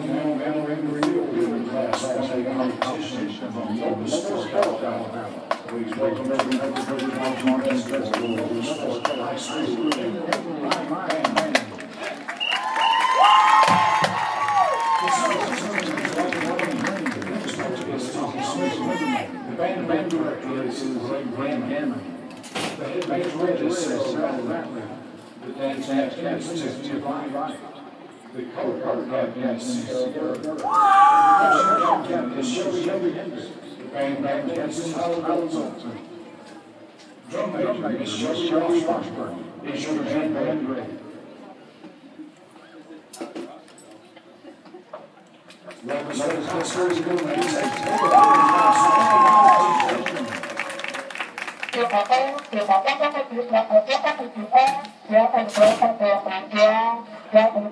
young man entering the field class as a competition from Sport, Alabama. Please welcome everybody to the Martin Festival of Sport High School. The band band director is Graham Hammond. The head bass regist says The dance captain is Tiffany Vine. The color captain is The Shelby. The is. Drum major Shelby Washburn. Is your band band ready? Representative Huskers, good ladies and Yeah.